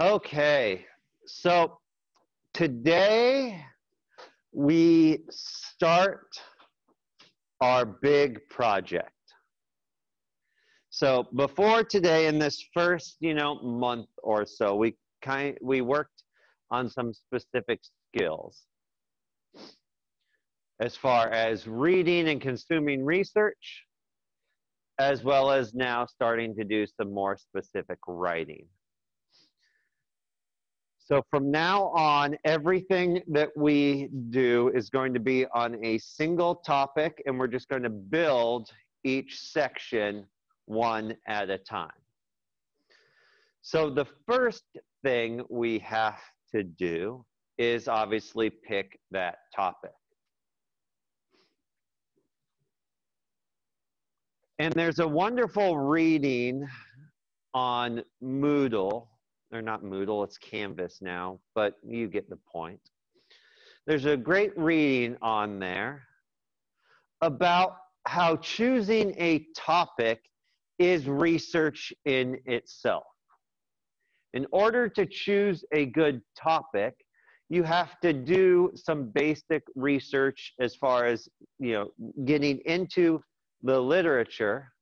Okay, so today we start our big project. So before today, in this first, you know, month or so, we kind we worked on some specific skills as far as reading and consuming research, as well as now starting to do some more specific writing. So from now on, everything that we do is going to be on a single topic, and we're just going to build each section one at a time. So the first thing we have to do is obviously pick that topic. And there's a wonderful reading on Moodle, or not Moodle, it's Canvas now, but you get the point. There's a great reading on there about how choosing a topic is research in itself. In order to choose a good topic, you have to do some basic research as far as you know getting into the literature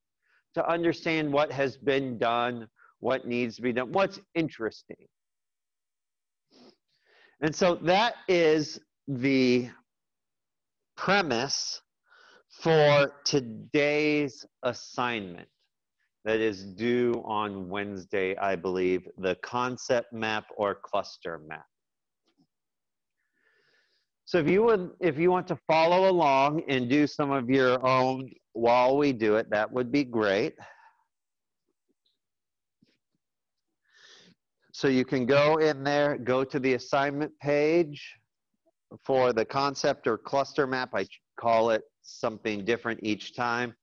to understand what has been done, what needs to be done, what's interesting. And so that is the premise for today's assignment that is due on Wednesday, I believe, the concept map or cluster map. So if you would, if you want to follow along and do some of your own while we do it, that would be great. So you can go in there, go to the assignment page for the concept or cluster map. I call it something different each time.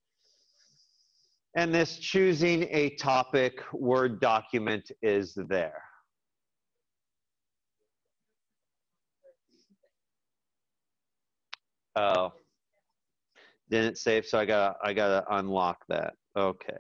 And this choosing a topic Word document is there. Oh, didn't save, so I got I gotta unlock that. Okay.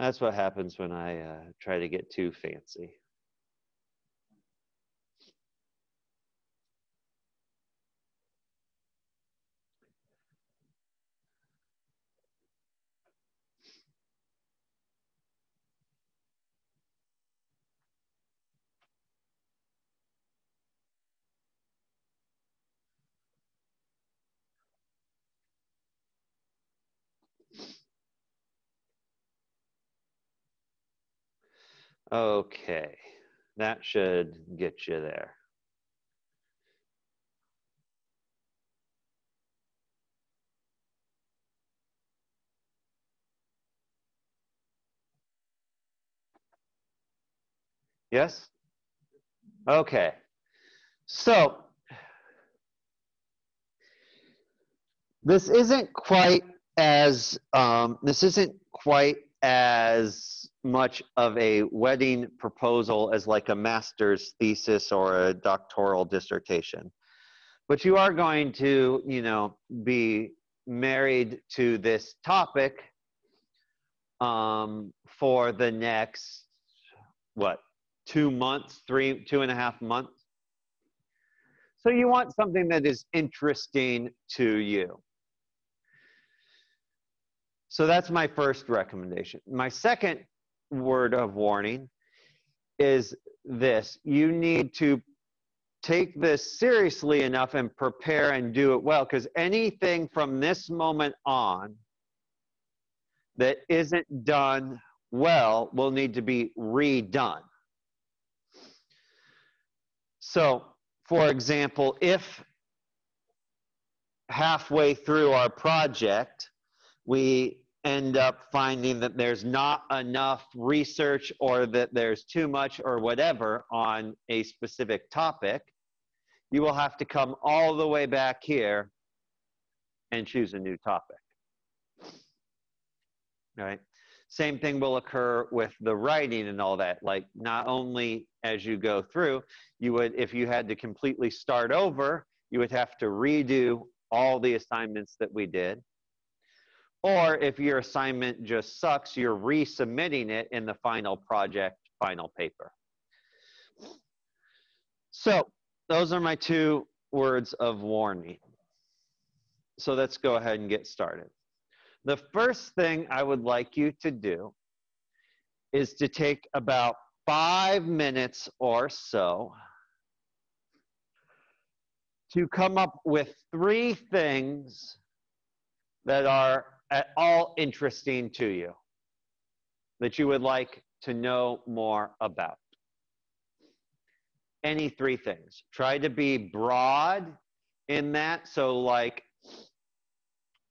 That's what happens when I uh, try to get too fancy. Okay, that should get you there. Yes? Okay. So, this isn't quite as, um, this isn't quite as much of a wedding proposal as like a master's thesis or a doctoral dissertation. But you are going to, you know, be married to this topic um, for the next, what, two months, three, two and a half months. So you want something that is interesting to you. So that's my first recommendation. My second word of warning is this you need to take this seriously enough and prepare and do it well because anything from this moment on that isn't done well will need to be redone. So, for example, if halfway through our project we end up finding that there's not enough research or that there's too much or whatever on a specific topic, you will have to come all the way back here and choose a new topic. All right? Same thing will occur with the writing and all that. Like not only as you go through, you would, if you had to completely start over, you would have to redo all the assignments that we did. Or if your assignment just sucks, you're resubmitting it in the final project, final paper. So those are my two words of warning. So let's go ahead and get started. The first thing I would like you to do is to take about five minutes or so to come up with three things that are at all interesting to you that you would like to know more about. Any three things. Try to be broad in that. So, like,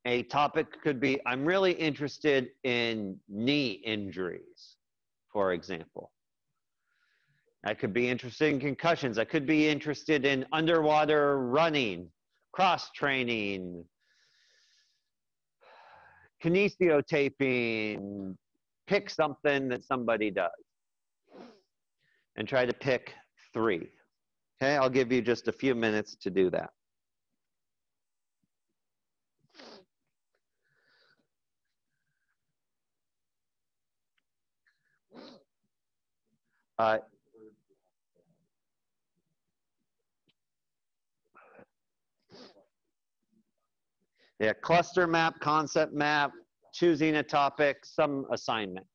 a topic could be I'm really interested in knee injuries, for example. I could be interested in concussions. I could be interested in underwater running, cross training, kinesiotaping. Pick something that somebody does and try to pick three. Okay, I'll give you just a few minutes to do that. Uh, yeah, cluster map, concept map, choosing a topic, some assignment.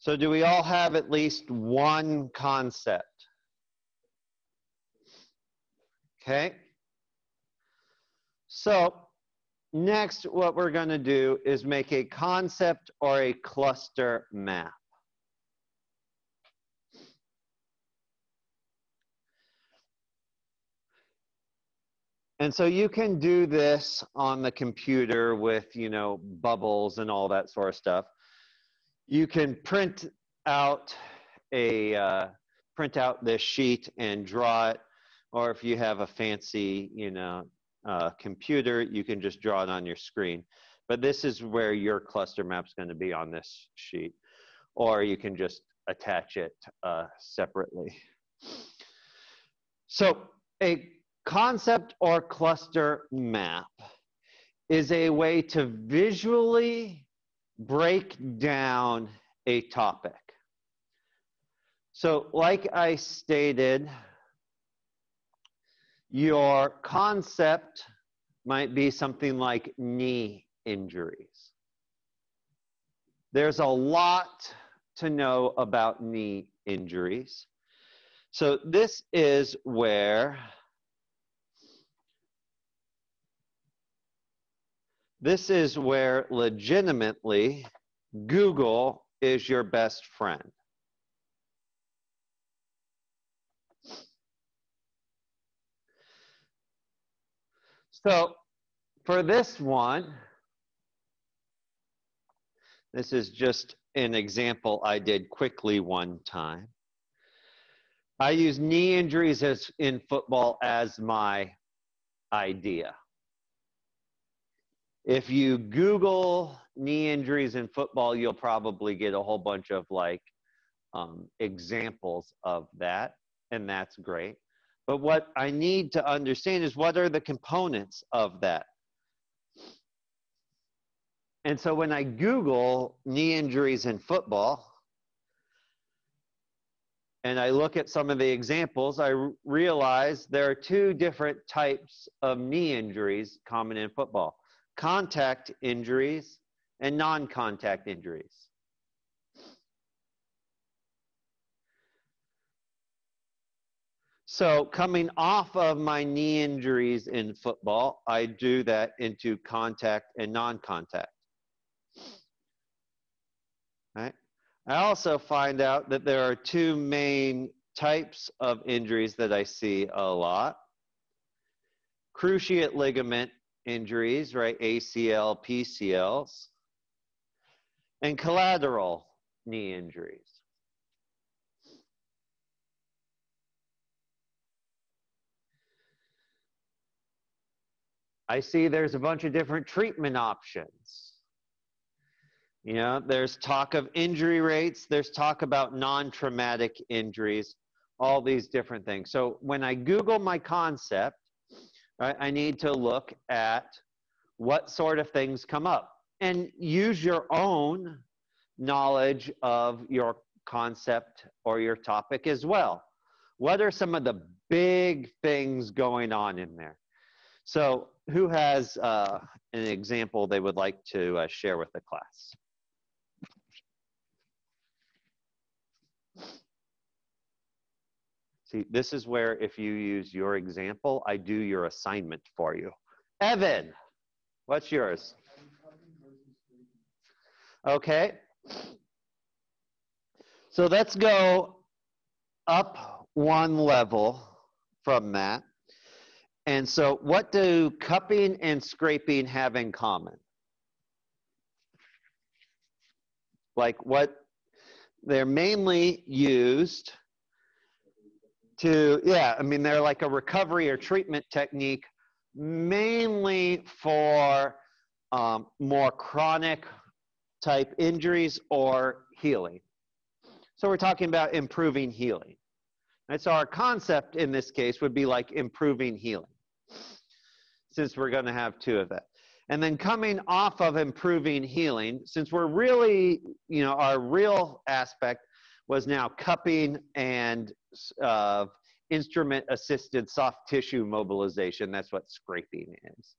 So do we all have at least one concept? Okay. So next, what we're going to do is make a concept or a cluster map. And so you can do this on the computer with, you know, bubbles and all that sort of stuff you can print out a uh, print out this sheet and draw it or if you have a fancy you know uh, computer you can just draw it on your screen But this is where your cluster map is going to be on this sheet. Or you can just attach it uh, separately. So a concept or cluster map is a way to visually break down a topic. So like I stated, your concept might be something like knee injuries. There's a lot to know about knee injuries. So this is where this is where legitimately Google is your best friend. So for this one, this is just an example I did quickly one time. I use knee injuries as in football as my idea. If you Google knee injuries in football, you'll probably get a whole bunch of like um, examples of that, and that's great. But what I need to understand is what are the components of that? And so when I Google knee injuries in football, and I look at some of the examples, I realize there are two different types of knee injuries common in football contact injuries and non contact injuries. So coming off of my knee injuries in football, I do that into contact and non-contact. Right? I also find out that there are two main types of injuries that I see a lot. Cruciate ligament injuries, right? ACL, PCLs, and collateral knee injuries. I see there's a bunch of different treatment options. You know, there's talk of injury rates, there's talk about non traumatic injuries, all these different things. So when I Google my concept, right, I need to look at what sort of things come up and use your own knowledge of your concept or your topic as well. What are some of the big things going on in there? So who has uh, an example they would like to uh, share with the class? See, this is where if you use your example, I do your assignment for you. Evan, what's yours? Okay. So let's go up one level from that. And so, what do cupping and scraping have in common? Like, what they're mainly used to, yeah, I mean, they're like a recovery or treatment technique mainly for um, more chronic type injuries or healing. So, we're talking about improving healing. And so, our concept in this case would be like improving healing since we're going to have two of that. And then coming off of improving healing, since we're really, you know, our real aspect was now cupping and uh, instrument assisted soft tissue mobilization. That's what scraping is.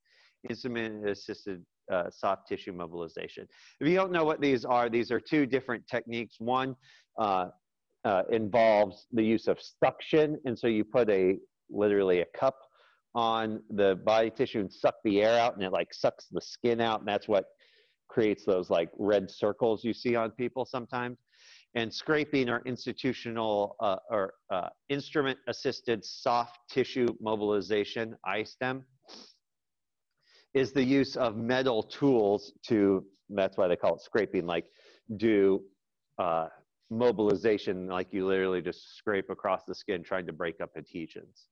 Instrument assisted uh, soft tissue mobilization. If you don't know what these are, these are two different techniques. One uh, uh, involves the use of suction, and so you put a literally a cup on the body tissue and suck the air out and it like sucks the skin out and that's what creates those like red circles you see on people sometimes. And scraping or institutional uh, or uh, instrument assisted soft tissue mobilization IASTM is the use of metal tools to that's why they call it scraping like do uh, mobilization like you literally just scrape across the skin trying to break up adhesions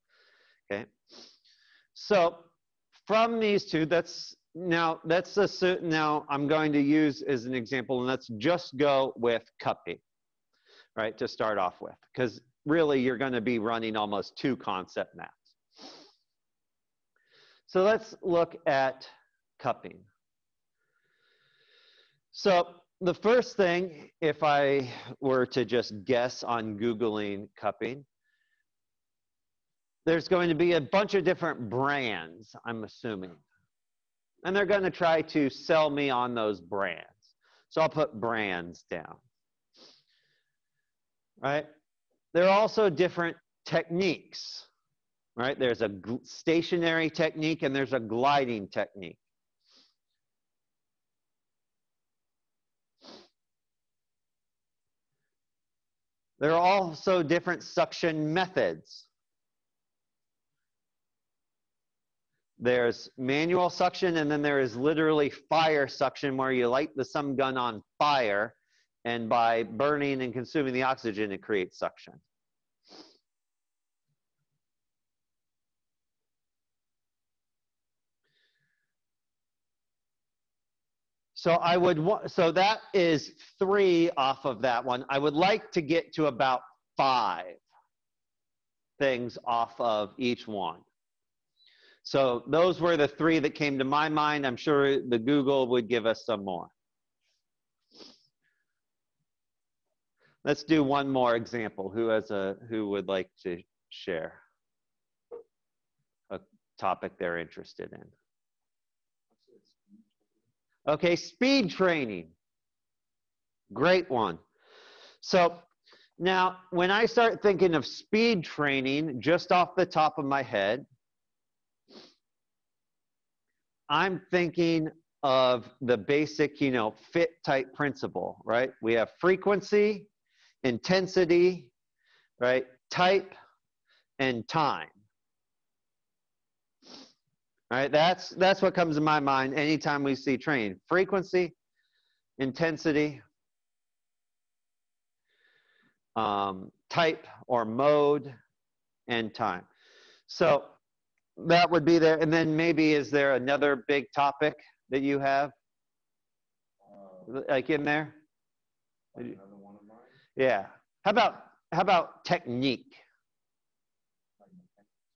okay so from these two, that's now that's a now I'm going to use as an example, and let's just go with cupping, right, to start off with, because really you're going to be running almost two concept maps. So let's look at cupping. So the first thing, if I were to just guess on Googling cupping, there's going to be a bunch of different brands, I'm assuming. And they're going to try to sell me on those brands. So I'll put brands down. Right? There are also different techniques. Right? There's a stationary technique and there's a gliding technique. There are also different suction methods. There's manual suction, and then there is literally fire suction where you light the sun gun on fire, and by burning and consuming the oxygen, it creates suction. So I would so that is three off of that one. I would like to get to about five things off of each one. So those were the three that came to my mind. I'm sure the Google would give us some more. Let's do one more example. Who has a who would like to share a topic they're interested in? Okay, speed training. Great one. So now when I start thinking of speed training just off the top of my head, I'm thinking of the basic, you know, FITT type principle, right? We have frequency, intensity, right? Type and time. Right? That's that's what comes to my mind anytime we see training. Frequency, intensity, um, type or mode, and time. So that would be there. And then maybe is there another big topic that you have, like in there? Yeah. How about how about technique?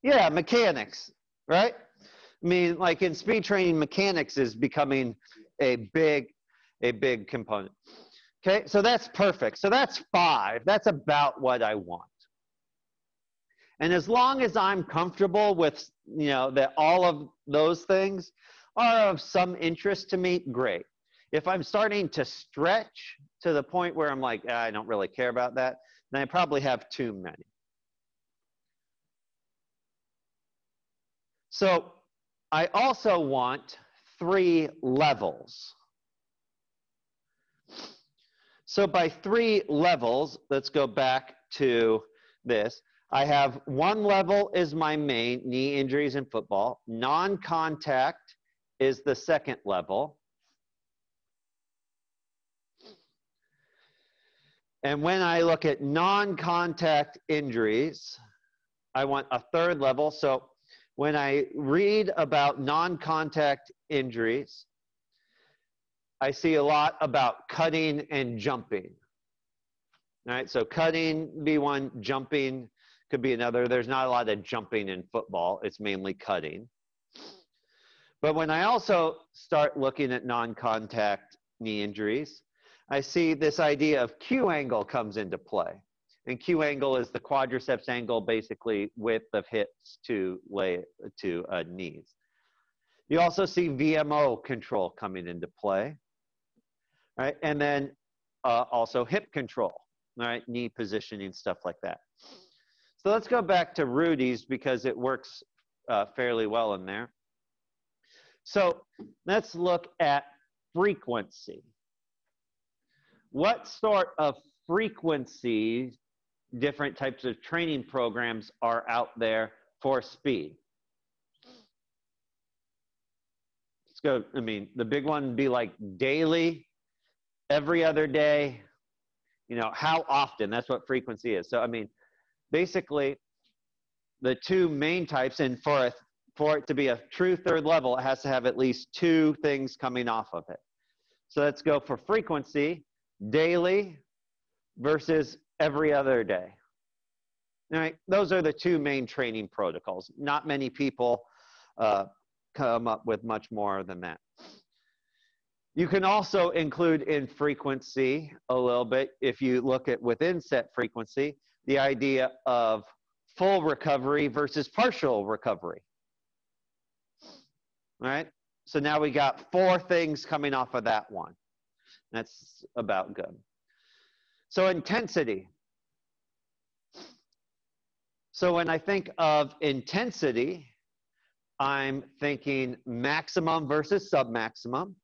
Yeah, mechanics, right? I mean, like in speed training, mechanics is becoming a big, a big component. Okay, so that's perfect. So that's five. That's about what I want. And as long as I'm comfortable with, you know, that all of those things are of some interest to me, great. If I'm starting to stretch to the point where I'm like, ah, I don't really care about that, then I probably have too many. So I also want three levels. So by three levels, let's go back to this. I have one level is my main, knee injuries in football. Non-contact is the second level. And when I look at non-contact injuries, I want a third level. So when I read about non contact injuries, I see a lot about cutting and jumping. All right, so cutting be one, jumping could be another. There's not a lot of jumping in football, it's mainly cutting. But when I also start looking at non contact knee injuries, I see this idea of Q angle comes into play. And Q angle is the quadriceps angle, basically width of hips to lay to uh, knees. You also see VMO control coming into play, right? And then uh, also hip control, right? Knee positioning, stuff like that. So let's go back to Rudy's because it works uh, fairly well in there. So let's look at frequency. What sort of frequencies different types of training programs are out there for speed. Let's go, I mean, the big one would be like daily, every other day, you know, how often, that's what frequency is. So, I mean, basically, the two main types, and for for it to be a true third level, it has to have at least two things coming off of it. So let's go for frequency, daily versus every other day. All right, those are the two main training protocols. Not many people uh, come up with much more than that. You can also include in frequency a little bit, if you look at within set frequency, the idea of full recovery versus partial recovery. All right, so now we got four things coming off of that one. That's about good. So intensity. So when I think of intensity, I'm thinking maximum versus submaximum.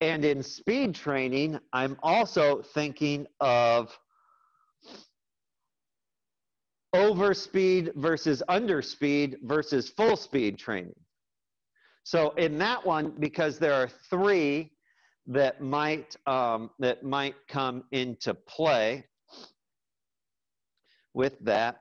And in speed training, I'm also thinking of over speed versus under speed versus full speed training. So in that one, because there are three that might um, that might come into play with that.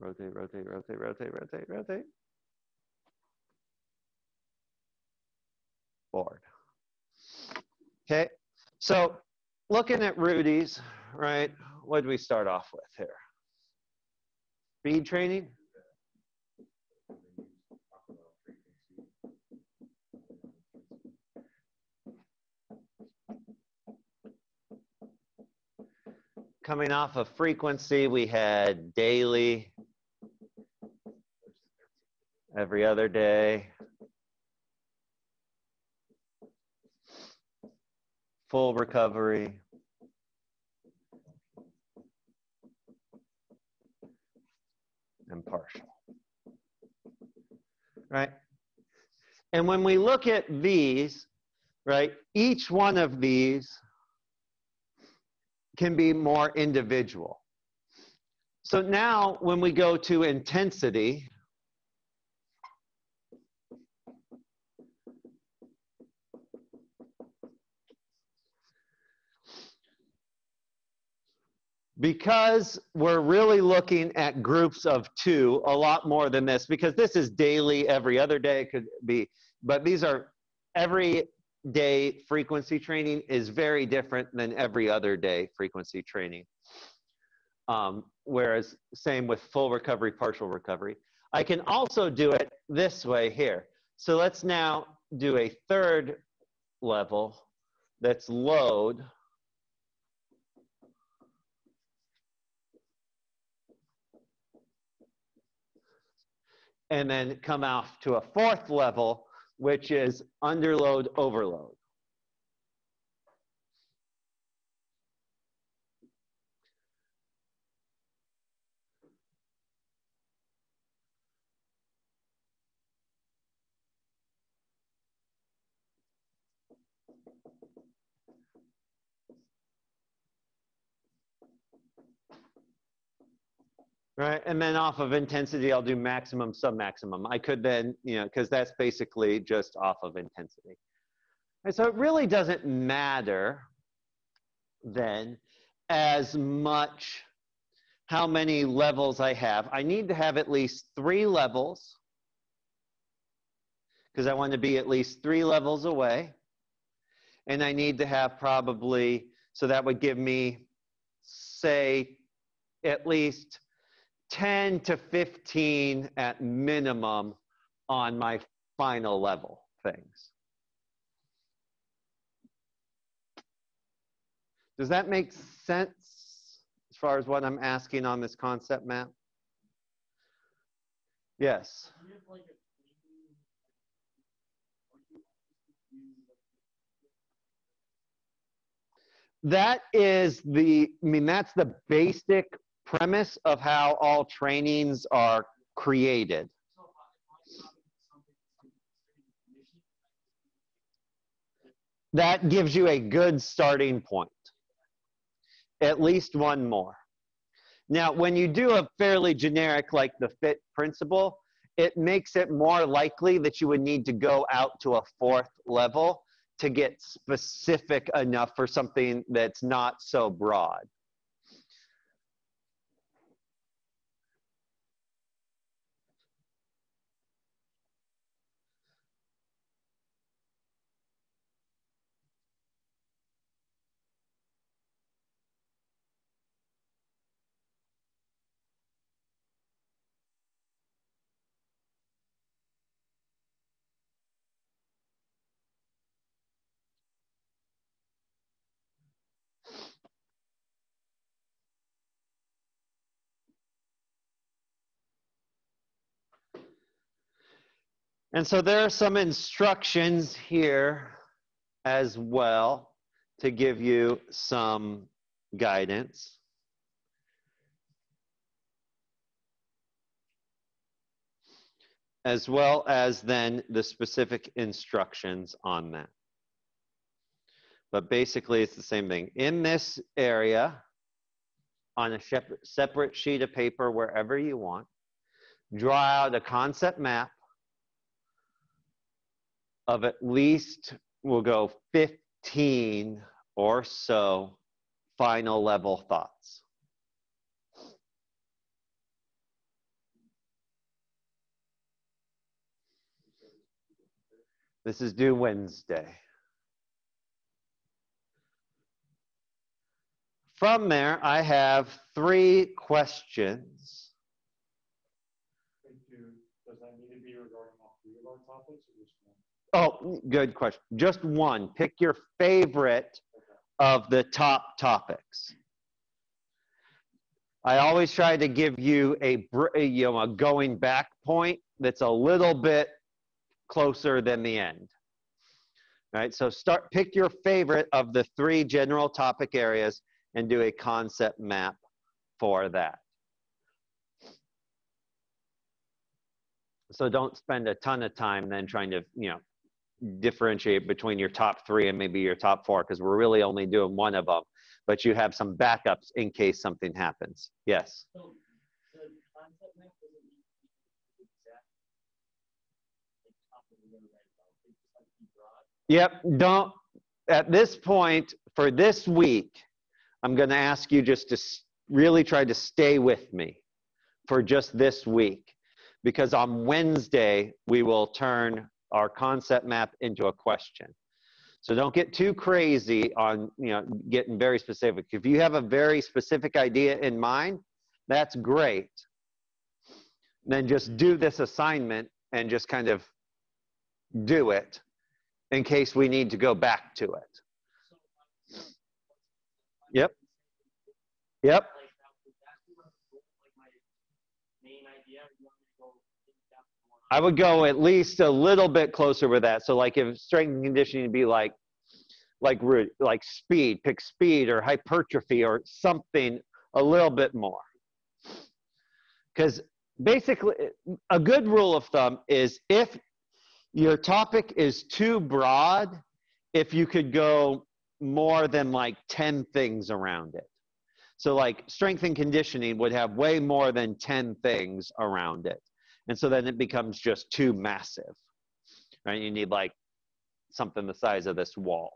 Rotate, rotate, rotate, rotate, rotate, rotate. Board. Okay, so looking at Rudy's, right, what did we start off with here? Speed training? Coming off of frequency, we had daily, every other day, full recovery, and partial. Right? And when we look at these, right, each one of these can be more individual. So now when we go to intensity, because we're really looking at groups of two a lot more than this because this is daily every other day it could be but these are every day frequency training is very different than every other day frequency training. Um, whereas same with full recovery partial recovery. I can also do it this way here. So let's now do a third level that's load and then come off to a fourth level, which is underload overload. Right? And then off of intensity, I'll do maximum, sub-maximum. I could then, you know, because that's basically just off of intensity. And so it really doesn't matter then as much how many levels I have. I need to have at least three levels because I want to be at least three levels away. And I need to have probably, so that would give me, say, at least 10 to 15 at minimum on my final level things. Does that make sense as far as what I'm asking on this concept map? Yes. That is the, I mean, that's the basic premise of how all trainings are created. that gives you a good starting point. At least one more. Now, when you do a fairly generic like the FITT principle, it makes it more likely that you would need to go out to a fourth level to get specific enough for something that's not so broad. And so there are some instructions here as well to give you some guidance. As well as then the specific instructions on that. But basically it's the same thing. In this area, on a separate sheet of paper, wherever you want, draw out a concept map of at least, we'll go 15 or so final level thoughts. This is due Wednesday. From there, I have three questions. Does that need to be regarding all three of our topics? Oh, good question. Just one. Pick your favorite of the top topics. I always try to give you a you know a going back point that's a little bit closer than the end. All right, so start pick your favorite of the three general topic areas and do a concept map for that. So don't spend a ton of time then trying to, you know, differentiate between your top three and maybe your top four because we're really only doing one of them, but you have some backups in case something happens. Yes. So Yep, don't, at this point, for this week, I'm going to ask you just to really try to stay with me for just this week because on Wednesday, we will turn our concept map into a question. So don't get too crazy on you know getting very specific. If you have a very specific idea in mind, that's great. Then just do this assignment and just kind of do it in case we need to go back to it. Yep. Yep. I would go at least a little bit closer with that. So like if strength and conditioning would be like like like speed, pick speed or hypertrophy or something a little bit more. Because basically a good rule of thumb is if your topic is too broad, if you could go more than like 10 things around it. So like strength and conditioning would have way more than 10 things around it. And so then it becomes just too massive, right? You need like something the size of this wall.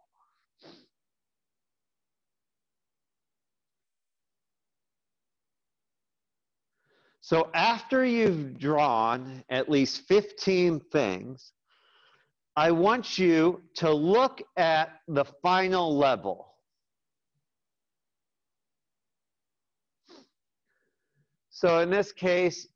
So after you've drawn at least 15 things, I want you to look at the final level. So in this case,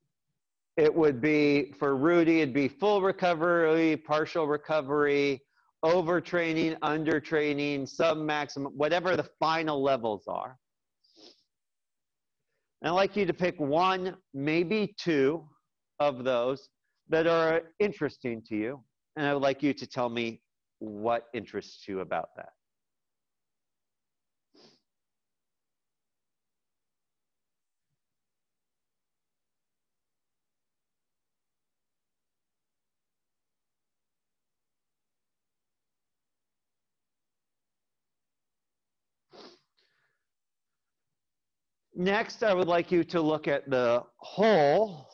it would be for Rudy, it'd be full recovery, partial recovery, overtraining, undertraining, sub maximum, whatever the final levels are. And I'd like you to pick one, maybe two of those that are interesting to you. And I would like you to tell me what interests you about that. Next, I would like you to look at the whole.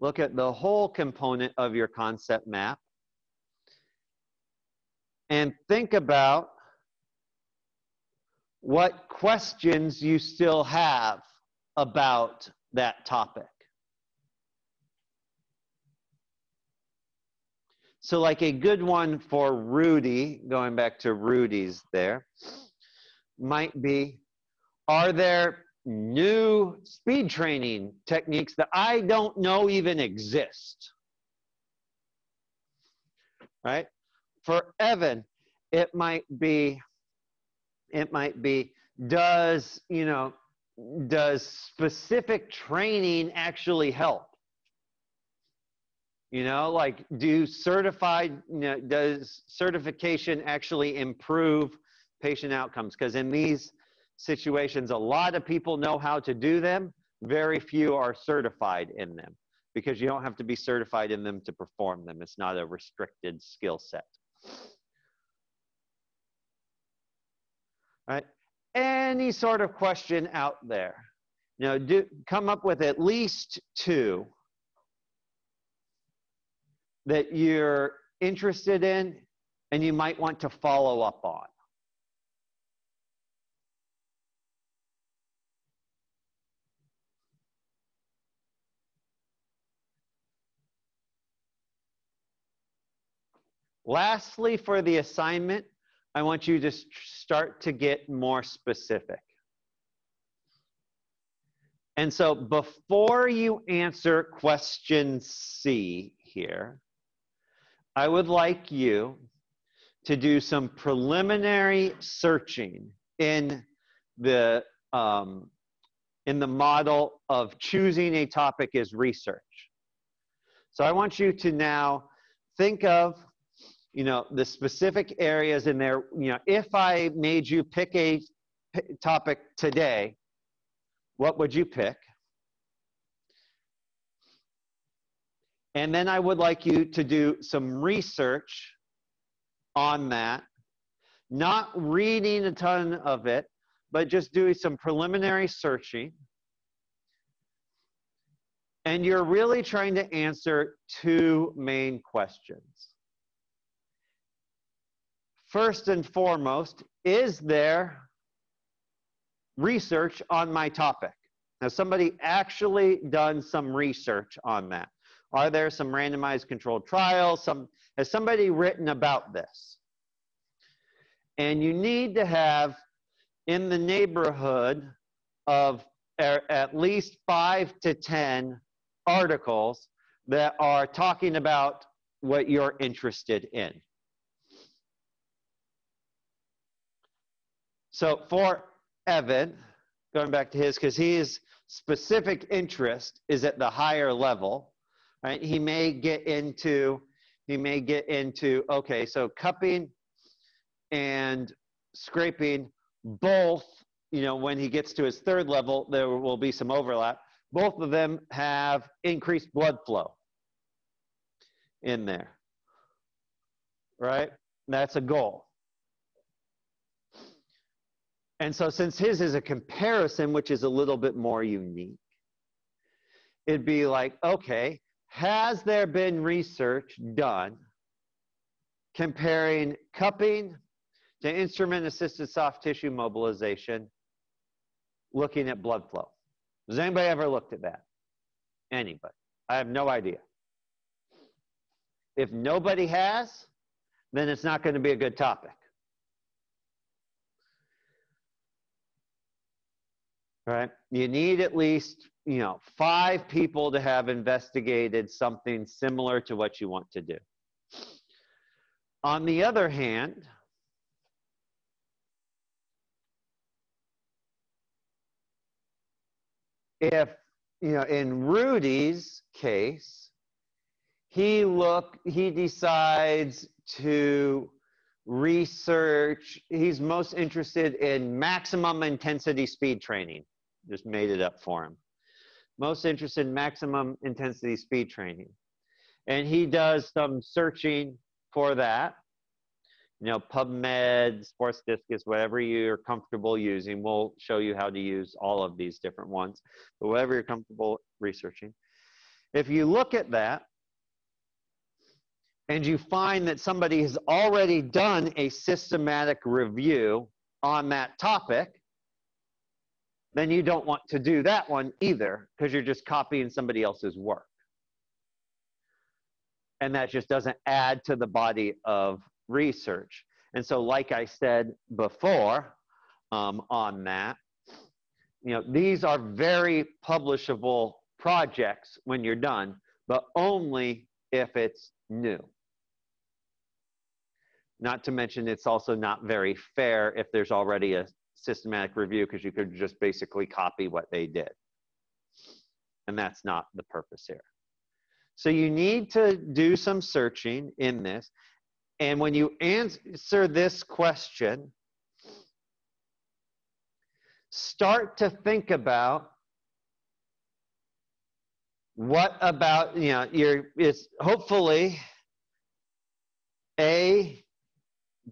Look at the whole component of your concept map and think about what questions you still have about that topic. So, like a good one for Rudy, going back to Rudy's there, might be Are there new speed training techniques that I don't know even exist? Right? For Evan, it might be, it might be, does, you know, does specific training actually help? You know, like do certified, you know, does certification actually improve patient outcomes? Because in these situations, a lot of people know how to do them, very few are certified in them because you don't have to be certified in them to perform them. It's not a restricted skill set. Right? Any sort of question out there. You know, do, come up with at least two that you're interested in and you might want to follow up on. Lastly, for the assignment, I want you to start to get more specific. And so before you answer question C here, I would like you to do some preliminary searching in the um, in the model of choosing a topic as research. So I want you to now think of you know the specific areas in there you know if i made you pick a topic today what would you pick And then I would like you to do some research on that, not reading a ton of it, but just doing some preliminary searching. And you're really trying to answer two main questions. First and foremost, is there research on my topic? Has somebody actually done some research on that? Are there some randomized controlled trials? Some, has somebody written about this? And you need to have in the neighborhood of at least five to 10 articles that are talking about what you're interested in. So for Evan, going back to his, because his specific interest is at the higher level, right? He may get into, he may get into, okay, so cupping and scraping both, you know, when he gets to his third level, there will be some overlap. Both of them have increased blood flow in there, right? That's a goal. And so since his is a comparison, which is a little bit more unique, it'd be like, okay, has there been research done comparing cupping to instrument assisted soft tissue mobilization looking at blood flow? Has anybody ever looked at that? Anybody? I have no idea. If nobody has, then it's not going to be a good topic. Right? You need at least you know, five people to have investigated something similar to what you want to do. On the other hand, if, you know, in Rudy's case, he look, he decides to research, he's most interested in maximum intensity speed training. Just made it up for him most interested in maximum intensity speed training. And he does some searching for that. you know, PubMed, Sports Discus, whatever you're comfortable using. We'll show you how to use all of these different ones, but whatever you're comfortable researching. If you look at that and you find that somebody has already done a systematic review on that topic, then you don't want to do that one either because you're just copying somebody else's work. And that just doesn't add to the body of research. And so, like I said before um, on that, you know, these are very publishable projects when you're done, but only if it's new. Not to mention, it's also not very fair if there's already a systematic review because you could just basically copy what they did. And that's not the purpose here. So you need to do some searching in this. And when you answer this question, start to think about what about, you know, your, it's hopefully A,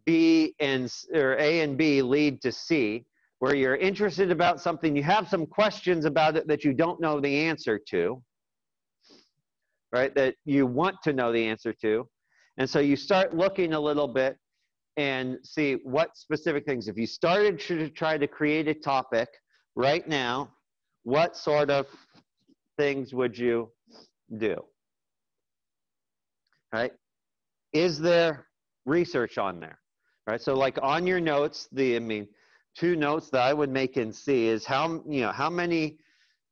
B, and, or A and B lead to C, where you're interested about something, you have some questions about it that you don't know the answer to, right, that you want to know the answer to. And so you start looking a little bit and see what specific things. If you started to try to create a topic right now, what sort of things would you do? Right? Is there research on there? Right? So like on your notes, the I mean, two notes that I would make in C is how you know how many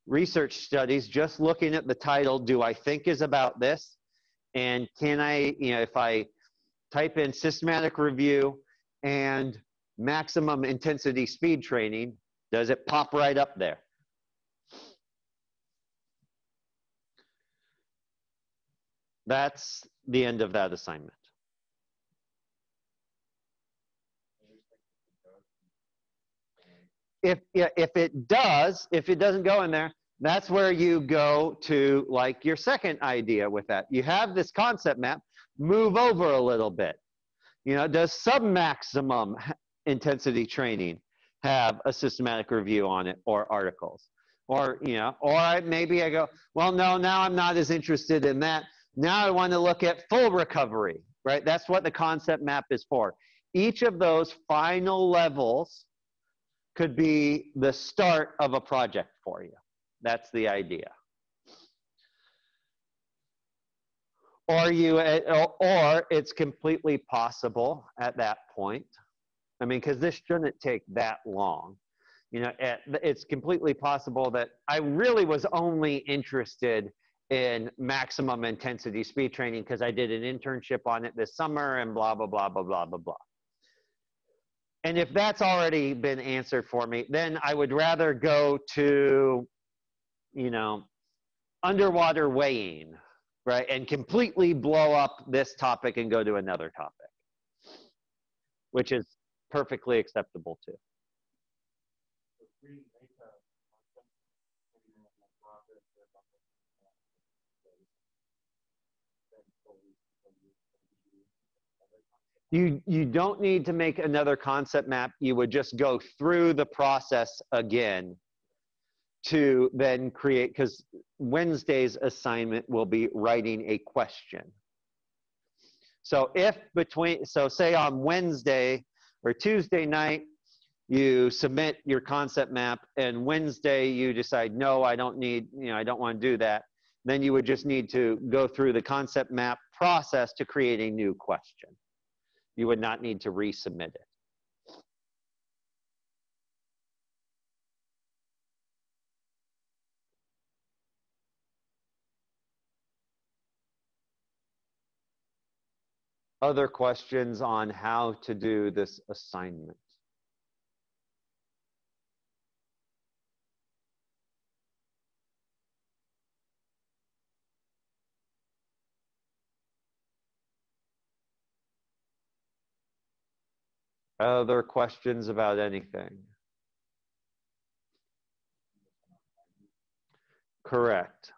research studies just looking at the title do I think is about this? And can I, you know, if I type in systematic review and maximum intensity speed training, does it pop right up there? That's the end of that assignment. If, if it does, if it doesn't go in there, that's where you go to like your second idea with that. You have this concept map, move over a little bit. You know, does sub-maximum intensity training have a systematic review on it or articles? Or, you know, or maybe I go, well, no, now I'm not as interested in that. Now I want to look at full recovery, right? That's what the concept map is for. Each of those final levels could be the start of a project for you. That's the idea. Or you, or it's completely possible at that point. I mean, because this shouldn't take that long. You know, it's completely possible that I really was only interested in maximum intensity speed training because I did an internship on it this summer and blah, blah, blah, blah, blah, blah, blah. And if that's already been answered for me, then I would rather go to you know, underwater weighing, right? And completely blow up this topic and go to another topic, which is perfectly acceptable too. You, you don't need to make another concept map. You would just go through the process again to then create, because Wednesday's assignment will be writing a question. So if between, so say on Wednesday or Tuesday night, you submit your concept map and Wednesday you decide, no, I don't need, you know, I don't want to do that. Then you would just need to go through the concept map process to create a new question. You would not need to resubmit it. other questions on how to do this assignment? Other questions about anything? Correct.